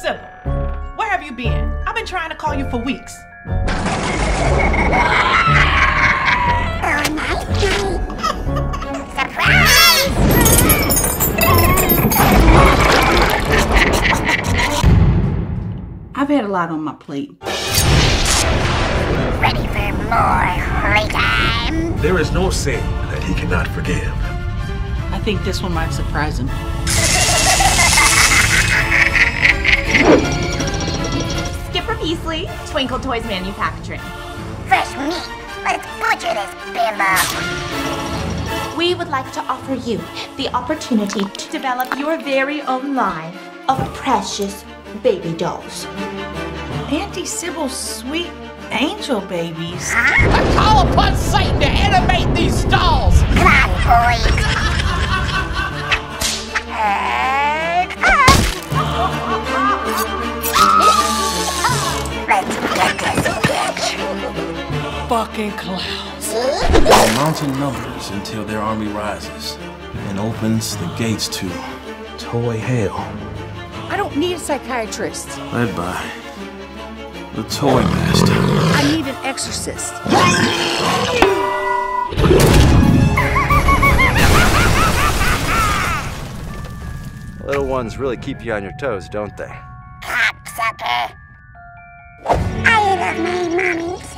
Sybil, where have you been? I've been trying to call you for weeks. I've had a lot on my plate. Ready for more playtime? There is no sin that he cannot forgive. I think this one might surprise him. Skipper Twinkle Toys Manufacturing. Fresh meat. Let's butcher this bimbo. We would like to offer you the opportunity to develop your very own line of precious baby dolls. Auntie Sybil's sweet angel babies. I call upon Satan to animate these dolls! Fucking clowns. They'll mount in numbers until their army rises and opens the gates to toy hell, I don't need a psychiatrist. led by the Toy Master. I need an exorcist. Little ones really keep you on your toes, don't they? Cocksucker. I love my mommy so much.